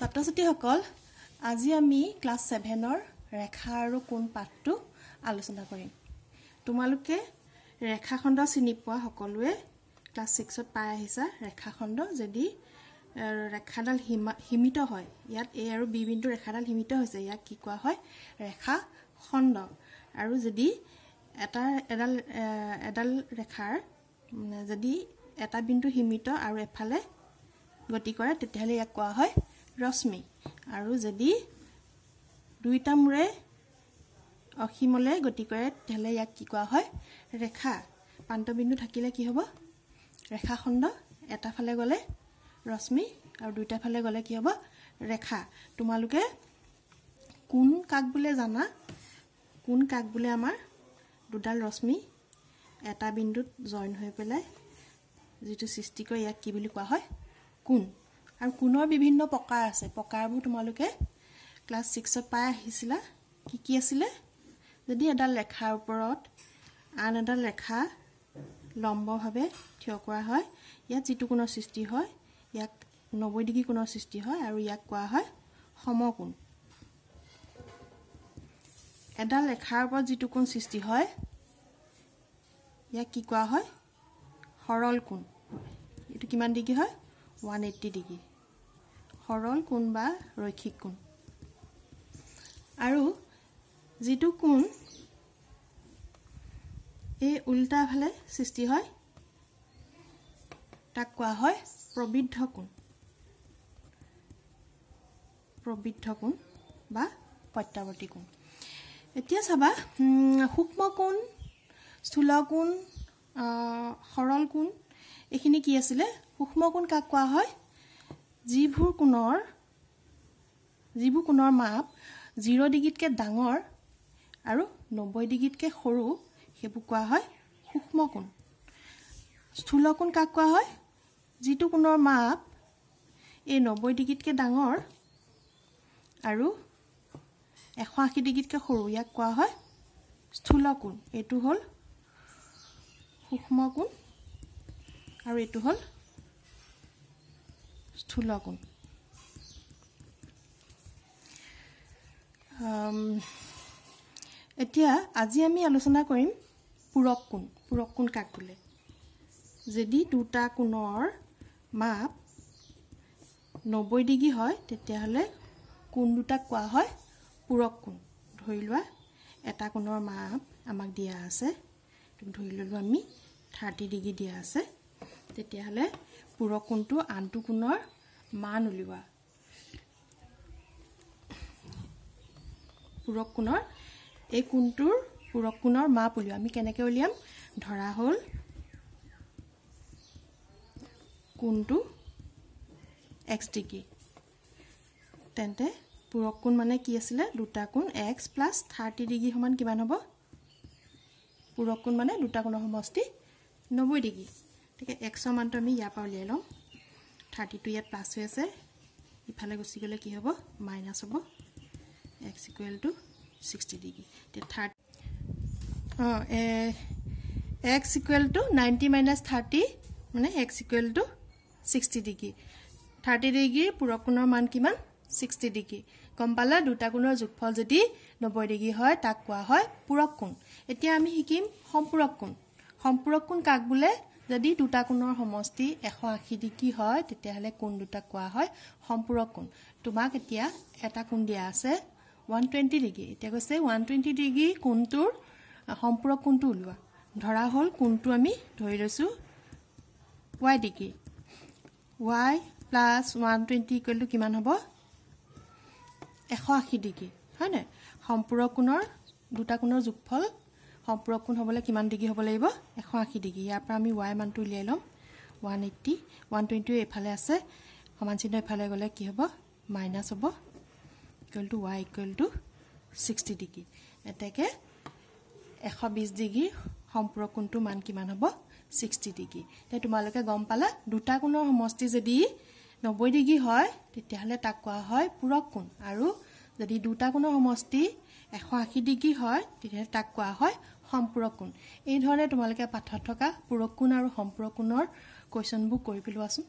ছাত্ৰ ছাত্ৰীসকল আজি আমি ক্লাছ ছেভেনৰ ৰেখা আৰু কোন পাঠটো আলোচনা কৰিম। তোমালোকে ৰেখাখণ্ড চিনি পোৱা সকলোৱে ক্লাছ ছিক্সত পাই আহিছা। ৰেখাখণ্ড যদি ৰেখাডাল সীমা সীমিত হয় ইয়াত এ আৰু বি বিন্দু ৰেখাডাল সীমিত হৈছে ইয়াক কি কোৱা হয়? ৰেখা খণ্ড। আৰু যদি এটা এডাল এডাল ৰেখাৰ যদি এটা বিন্দু সীমিত আৰু এফালে গতি কৰে তেতিয়াহ'লে ইয়াক কোৱা হয় ৰশ্মি। আৰু যদি দুইটা মূৰে অসীমলৈ গতি কৰে তেতিয়াহ'লে ইয়াক কি কোৱা হয়? ৰেখা। প্ৰান্তবিন্দু থাকিলে কি হ'ব? ৰেখাখণ্ড এটা ফালে গ'লে ৰশ্মি আৰু দুইটা ফালে গ'লে কি হ'ব? ৰেখা। তোমালোকে কোন কাক বোলে জানা? কোন কাক বোলে আমাৰ দুডাল ৰশ্মি এটা বিন্দুত জইন হৈ পেলাই যিটো সৃষ্টি কৰে ইয়াক কি বুলি কোৱা হয়? কোন? আৰু কোণৰ বিভিন্ন প্ৰকাৰ আছে। প্ৰকাৰবোৰ তোমালোকে ক্লাছ ছিক্সত পাই আহিছিলা। কি কি আছিলে? যদি এডাল ৰেখাৰ ওপৰত আন এডাল ৰেখা লম্বভাৱে থিয় কৰা হয়। ইয়াত যিটো কোণৰ সৃষ্টি হয় ইয়াক নব্বৈ ডিগ্ৰী কোণৰ সৃষ্টি হয় আৰু ইয়াক কোৱা হয় সমকোণ। এডাল ৰেখাৰ ওপৰত যিটো কোণ সৃষ্টি হয় ইয়াক কি কোৱা হয়? সৰল কোণ। এইটো কিমান ডিগ্ৰী হয়? One eighty degree. সৰল কোণ বা ৰৈখিক কোণ। আৰু যিটো কোণ এই উল্টা ফালে সৃষ্টি হয় তাক কোৱা হয় প্ৰবৃদ্ধ কোণ। প্ৰবৃদ্ধ কোণ বা প্ৰত্যাৱৰ্তী কোণ। এতিয়া চাবা সূক্ষ্ম কোণ স্থূল কোণ সৰল কোণ এইখিনি কি আছিলে? সূক্ষ্ম কোণ কাক কোৱা হয়? যিবোৰ কোণৰ যিবোৰ কোণৰ মাপ জিৰ' ডিগ্ৰীতকৈ ডাঙৰ আৰু নব্বৈ ডিগ্ৰীতকৈ সৰু সেইবোৰ কোৱা হয় সূক্ষ্ম কোণ। স্থূল কোণ কাক কোৱা হয়? যিটো কোণৰ মাপ এই নব্বৈ ডিগ্ৰীতকৈ ডাঙৰ আৰু এশ আশী ডিগ্ৰীতকৈ সৰু ইয়াক কোৱা হয় স্থূল কোণ। এইটো হ'ল সূক্ষ্ম কোণ আৰু এইটো হ'ল স্থূল কোণ এতিয়া আজি আমি আলোচনা কৰিম পূৰক কোণ পূৰক কোণ কাক বোলে? যদি দুটা কোণৰ মাপ নব্বৈ ডিগ্ৰী হয় তেতিয়াহ'লে কোণ দুটাক কোৱা হয় পূৰক কোণ। ধৰি লোৱা এটা কোণৰ মাপ আমাক দিয়া আছে ধৰি ল'লোঁ আমি থাৰ্টি ডিগ্ৰী দিয়া আছে তেতিয়াহ'লে পূৰক কোণটো আনটো কোণৰ মান উলিওৱা। পূৰক কোণৰ এই কোণটোৰ পূৰক কোণৰ মাপ উলিওৱা। আমি কেনেকৈ উলিয়াম? ধৰা হ'ল কোণটো এক্স ডিগ্ৰী। তেন্তে পূৰক কোণ মানে কি আছিলে? দুটা কোণ এক্স প্লাছ থাৰ্টি ডিগ্ৰী সমান কিমান হ'ব? পূৰক কোণ মানে দুটা কোণৰ সমষ্টি নব্বৈ ডিগ্ৰী। গতিকে এক্সৰ মানটো আমি ইয়াৰ পৰা উলিয়াই লওঁ। থাৰ্টিটো ইয়াত প্লাছ হৈ আছে। ইফালে গুচি গ'লে কি হ'ব? মাইনাছ হ'ব। X equal to sixty degree এতিয়া থাৰ্ট অঁ X equal to ninety minus thirty মানে X equal to sixty degree thirty ডিগ্ৰীৰ পূৰক কোণৰ মান কিমান? ছিক্সটি ডিগ্ৰী গম পালে? দুটা কোণৰ যোগফল যদি নব্বৈ ডিগ্ৰী হয় তাক কোৱা হয় পূৰক কোণ। এতিয়া আমি শিকিম সম্পূৰক কোণ। সম্পূৰক কোণ কাক বোলে? যদি দুটা কোণৰ সমষ্টি এশ আশী ডিগ্ৰী হয় তেতিয়াহ'লে কোণ দুটাক কোৱা হয়? সম্পূৰক কোণ। তোমাক এতিয়া এটা কোণ দিয়া আছে ওৱান টুৱেণ্টি ডিগ্ৰী। এতিয়া কৈছে ওৱান টুৱেণ্টি ডিগ্ৰী কোণটোৰ সম্পূৰক কোণটো উলিওৱা। ধৰা হ'ল কোণটো আমি ধৰি লৈছোঁ Y degree. Y plus one twenty ইকুৱেলটো কিমান হ'ব? এশ আশী ডিগ্ৰী। হয়নে সম্পূৰক কোণৰ দুটা কোণৰ যোগফল সম্পূৰক কোণ হ'বলৈ কিমান ডিগ্ৰী হ'ব লাগিব? এশ আশী ডিগ্ৰী। ইয়াৰ পৰা আমি ৱাই মানটো উলিয়াই ল'ম। ওৱান এইট্টি ওৱান টুৱেণ্টিও এইফালে আছে। সমান চিহ্ন এইফালে গ'লে কি হ'ব? মাইনাছ হ'ব। Equal to Y equal to sixty degree. এতেকে এশ বিছ ডিগ্ৰীৰ সম্পূৰক কোণটোৰ মান কিমান হ'ব? Sixty degree. এতিয়া তোমালোকে গম পালা? দুটা কোণৰ সমষ্টি যদি নব্বৈ ডিগ্ৰী হয় তেতিয়াহ'লে তাক কোৱা হয় পূৰক কোণ। আৰু যদি দুটা কোণৰ সমষ্টি এশ আশী ডিগ্ৰী হয় তেতিয়াহ'লে তাক কোৱা হয় সম্পূৰক কোণ এইধৰণে তোমালোকে পাঠত থকা পূৰক কোণ আৰু সম্পূৰক কোণৰ কুৱেশ্যনবোৰ কৰি পেলোৱাচোন।